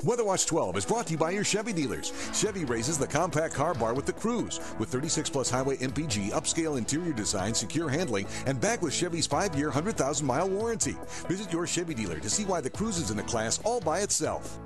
WeatherWatch 12 is brought to you by your Chevy dealers. Chevy raises the compact car bar with the Cruze With 36 plus highway MPG, upscale interior design, secure handling, and back with Chevy's 5 year, 100,000 mile warranty. Visit your Chevy dealer to see why the Cruze is in a class all by itself.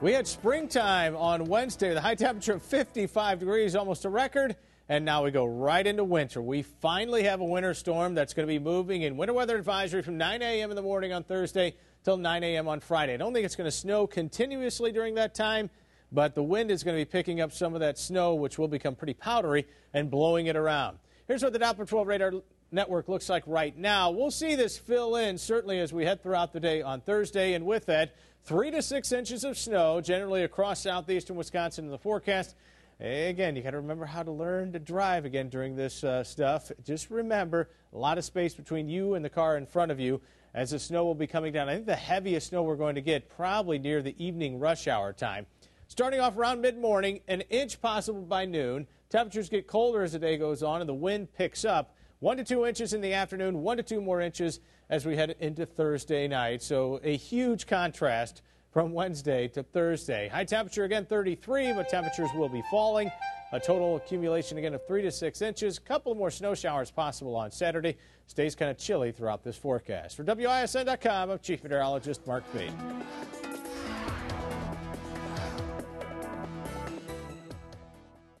We had springtime on Wednesday the high temperature of 55 degrees, almost a record. And now we go right into winter. We finally have a winter storm that's going to be moving in winter weather advisory from 9 a.m. in the morning on Thursday till 9 a.m. on Friday. I don't think it's going to snow continuously during that time, but the wind is going to be picking up some of that snow, which will become pretty powdery, and blowing it around. Here's what the Doppler 12 radar network looks like right now. We'll see this fill in certainly as we head throughout the day on Thursday, and with that, three to six inches of snow generally across southeastern Wisconsin in the forecast. Again, you got to remember how to learn to drive again during this uh, stuff. Just remember a lot of space between you and the car in front of you as the snow will be coming down. I think the heaviest snow we're going to get probably near the evening rush hour time. Starting off around mid morning, an inch possible by noon. Temperatures get colder as the day goes on and the wind picks up. One to two inches in the afternoon, one to two more inches as we head into Thursday night. So a huge contrast from Wednesday to Thursday. High temperature again 33, but temperatures will be falling. A total accumulation again of three to six inches. A couple more snow showers possible on Saturday. Stays kind of chilly throughout this forecast. For WISN.com, I'm Chief Meteorologist Mark Baden.